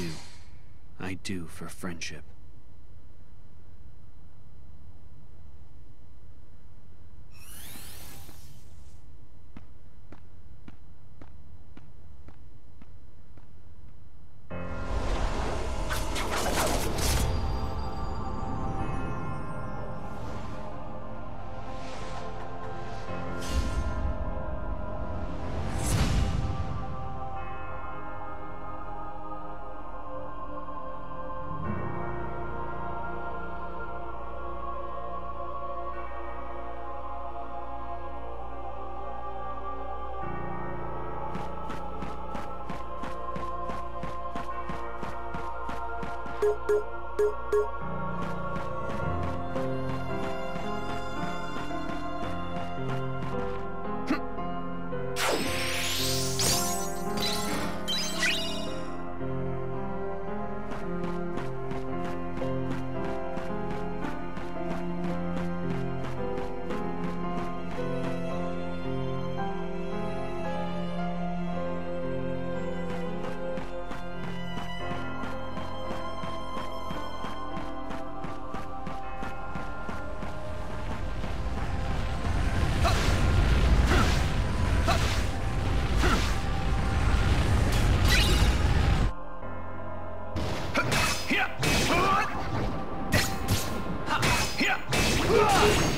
do. I do for friendship.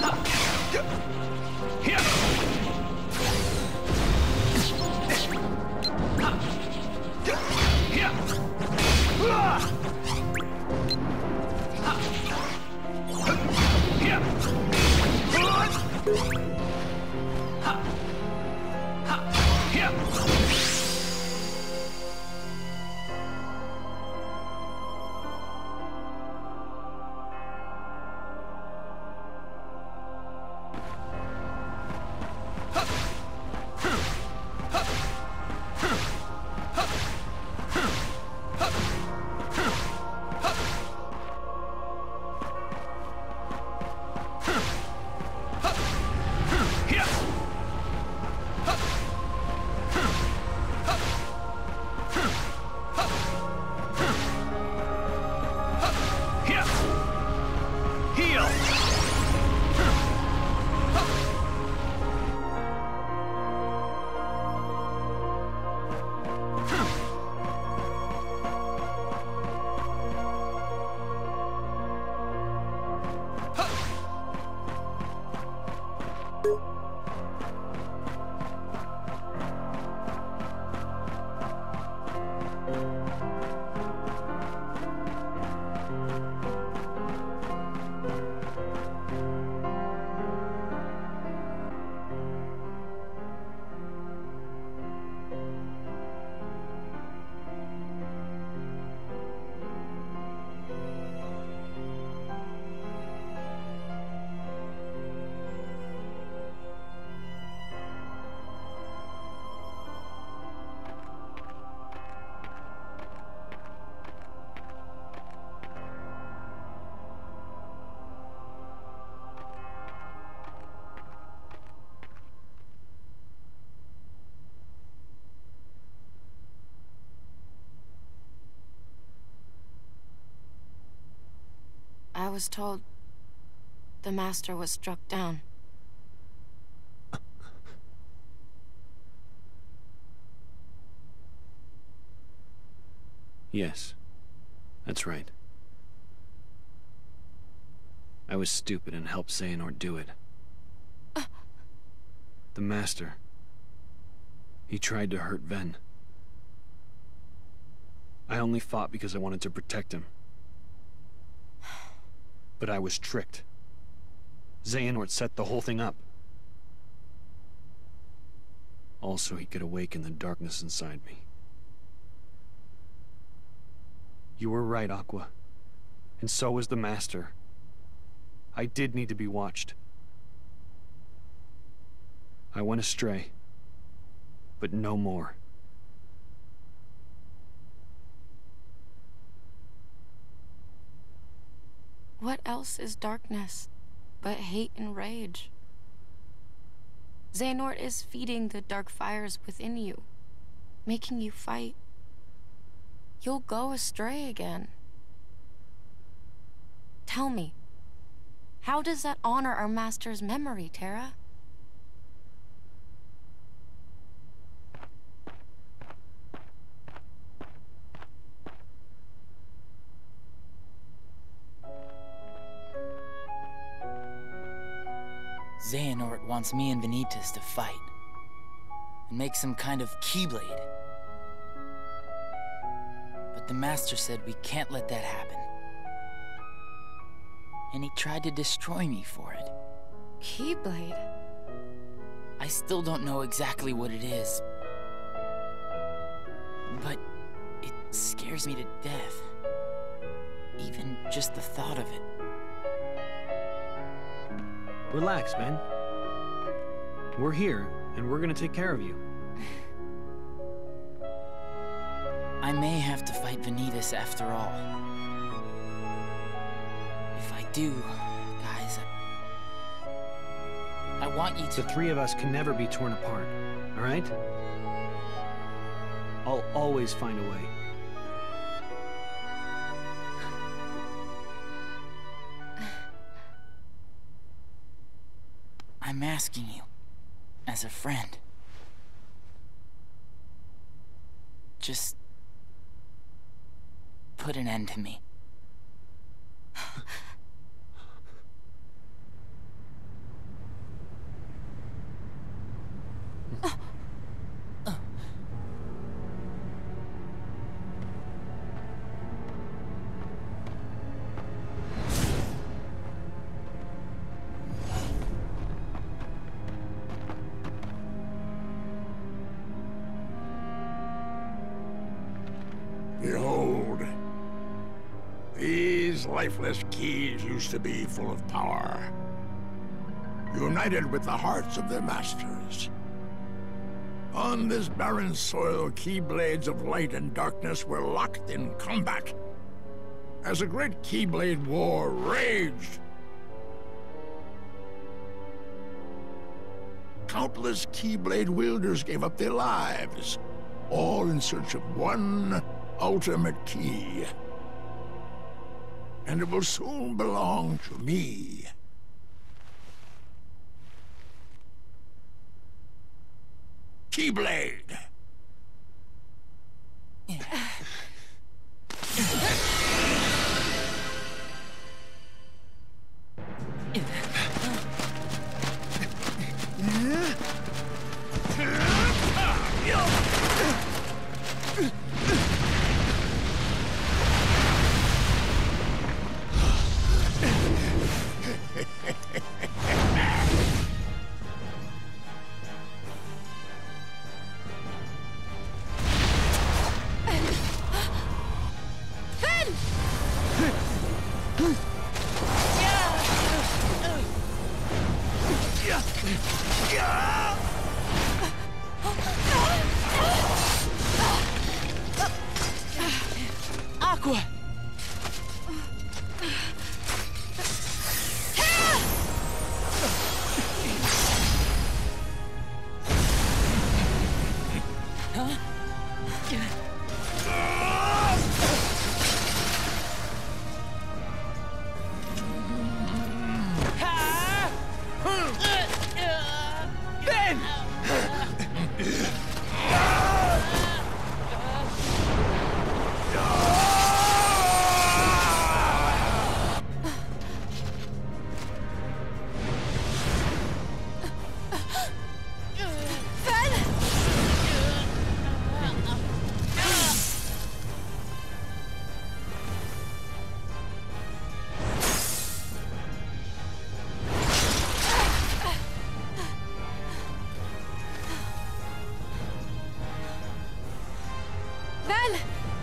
了。Was told the Master was struck down. Yes, that's right. I was stupid and helped Xehanort do it. The Master. He tried to hurt Ven. I only fought because I wanted to protect him. But I was tricked. Xehanort set the whole thing up. Also, he could awaken the darkness inside me.「so he could awaken the darkness inside me. also, he could awaken the darkness inside me. also, he could awaken the darkness inside me. also, he could awaken the darkness inside me. also, he could awaken the darkness inside me. also, he could awaken the darkness inside me. You were right, Aqua. And so was the Master. I did need to be watched. I went astray. But no more. What else is darkness but hate and rage? Xehanort is feeding the dark fires within you, making you fight. You'll go astray again. Tell me, how does that honor our master's memory, Terra? Wants me and Vanitas to fight. And make some kind of χ-blade. But the Master said we can't let that happen. And he tried to destroy me for it. χ-blade? I still don't know exactly what it is. But it scares me to death. Even just the thought of it. Relax, man. We're here, and we're gonna take care of you. I may have to fight Vanitas after all. If I do, guys, I, I want you to... The three of us can never be torn apart, alright? I'll always find a way. I'm asking you, as a friend. Just... put an end to me. Lifeless keys used to be full of power, united with the hearts of their masters. On this barren soil, keyblades of light and darkness were locked in combat. As a great keyblade war raged, countless keyblade wielders gave up their lives, all in search of one ultimate key. And it will soon belong to me. Keyblade! Aqua! 啊进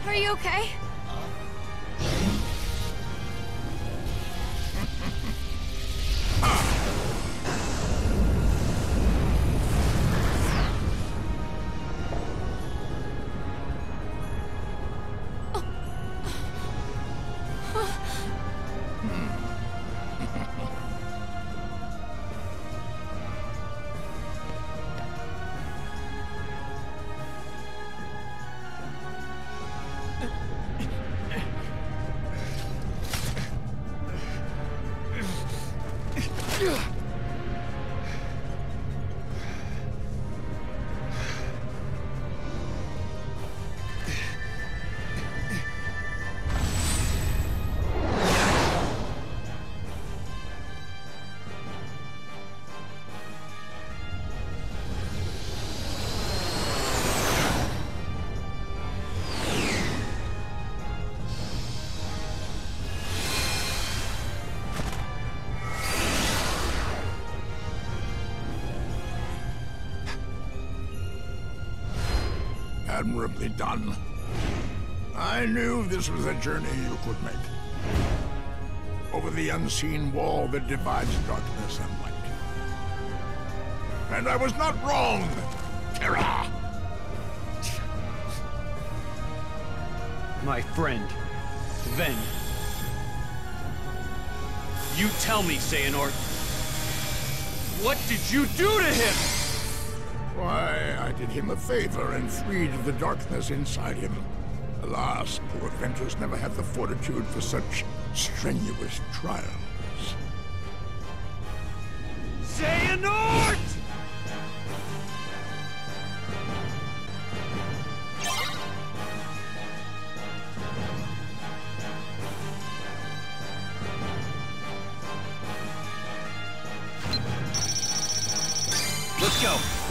Are you okay? Admirably done. I knew this was a journey you could make. Over the unseen wall that divides darkness and light. And I was not wrong, Terra! My friend, Ven. You tell me, Xehanort. What did you do to him? Why, I did him a favor and freed the darkness inside him. Alas, poor Ventus never had the fortitude for such strenuous trials. Xehanort! Let's go.